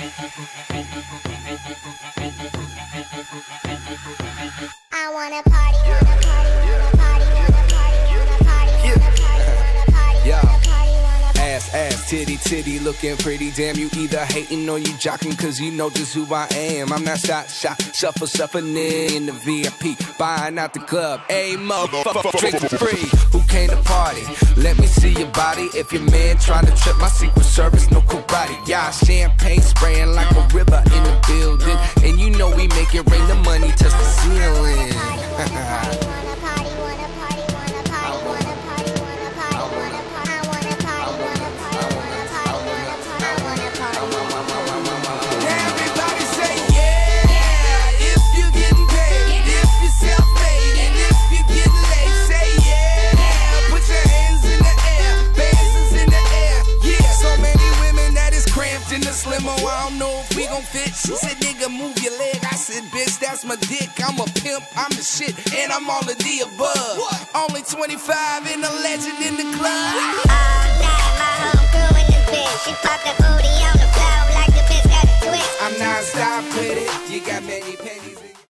I wanna party, wanna party, wanna party, wanna party, wanna party, wanna party, wanna party, Yeah. wanna party, wanna party. Ass, ass, titty, titty, looking pretty. Damn, you either hating or you jocking, cause you know just who I am. I'm not shot, shot, shuffle, shuffling in the VIP, buying out the club. Hey, motherfucker, drink for free. Who came to party? Let me your body. If your man trying to trip my secret service, no karate. Yeah, champagne spraying like a river in the building. And you know we make it rain, the money touch the the slimo. I don't know if we gon' fit. She said, nigga, move your leg. I said, bitch, that's my dick. I'm a pimp, I'm the shit, and I'm all of the above. Only 25 and a legend in the club. All night, my home crew in this bitch. She pop the booty on the floor like the bitch got a twist. I'm non-stop with it. You got many pennies.